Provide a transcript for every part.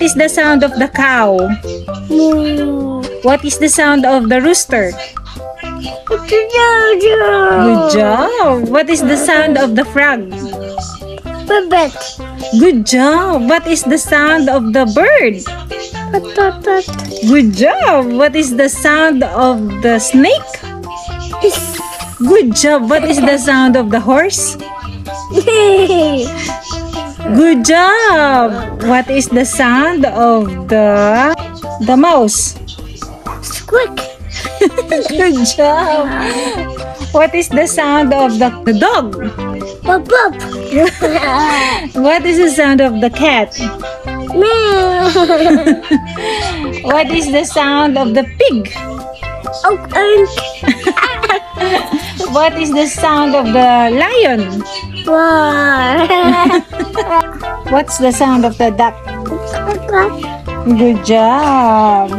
is the sound of the cow? Moo. What is the sound of the rooster? Good job. What is the sound of the frog? Rabbit. Good job. What is the sound of the bird? Patatat. Good job. What is the sound of the snake? Good job. What is the sound of the horse? Good job. What is the sound of the the mouse? Squeak. Good job. What is the sound of the, the dog? Bop bop. What is the sound of the cat? Meow. What is the sound of the pig? Oak and What is the sound of the lion? war. What's the sound of the duck? Good job.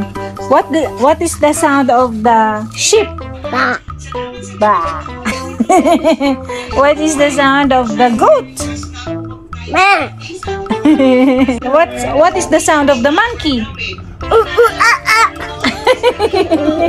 What the, what is the sound of the sheep? Ba. Ba. what is the sound of the goat? Ma. What's what is the sound of the monkey? Uh, uh, uh.